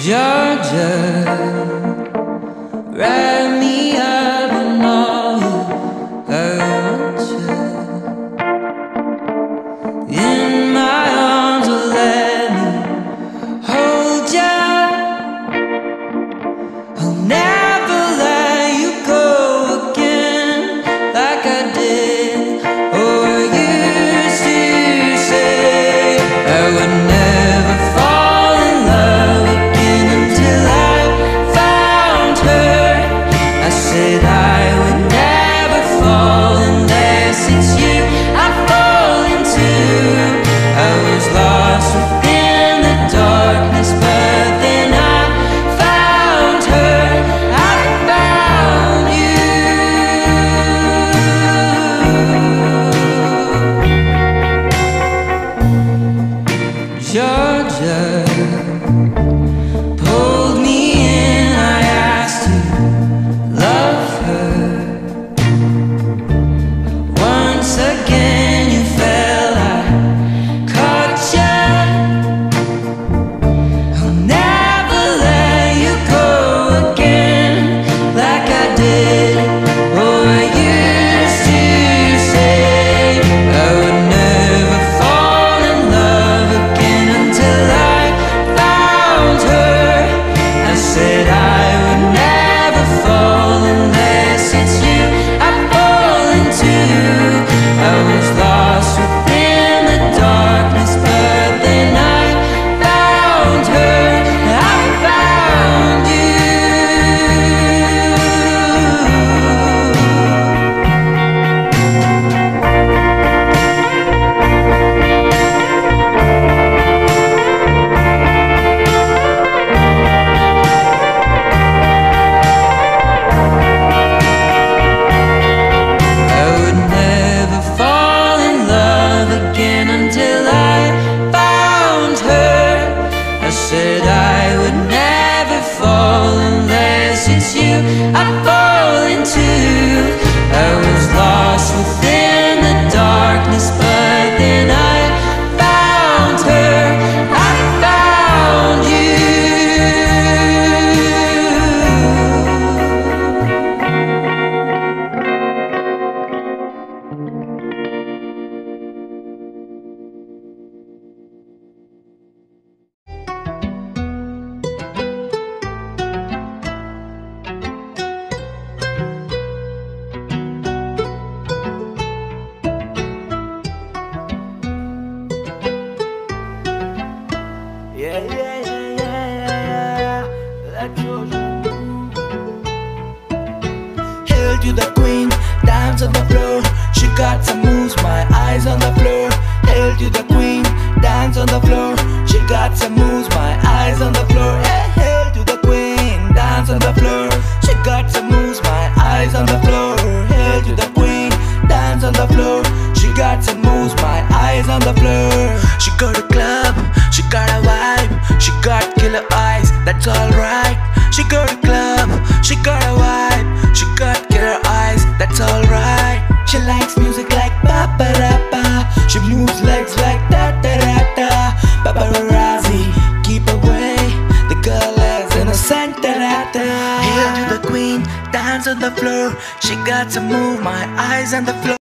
Georgia, wrap Georgia got some moves, my eyes on the floor. Hail to the queen, dance on the floor. She got some moves, my eyes on the floor. Hey, hail to the queen, dance on the floor. She got some moves, my eyes on the floor. Hail to the queen, dance on the floor. She got some moves, my eyes on the floor. She got a club, she got a vibe, she got killer eyes, that's alright. She got a club, she got a vibe, she got killer eyes, that's alright. She likes music da. Hail to the queen, dance on the floor. She got to move, my eyes on the floor.